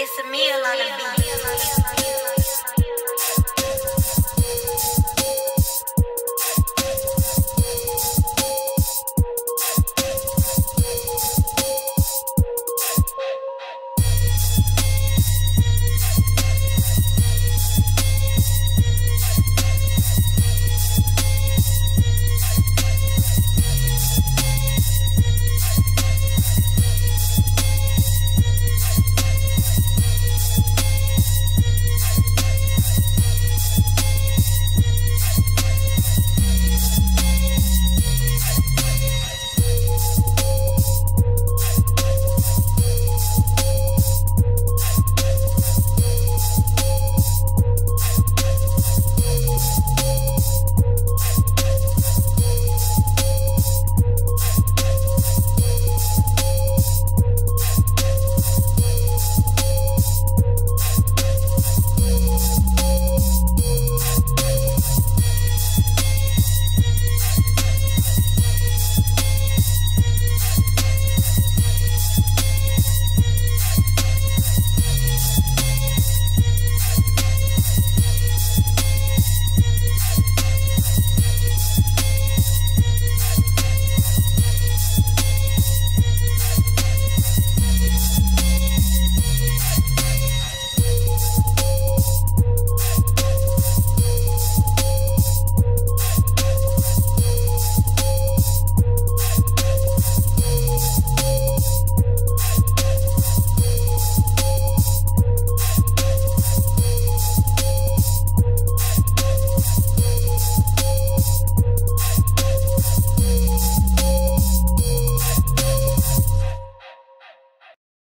It's a meal on a beat.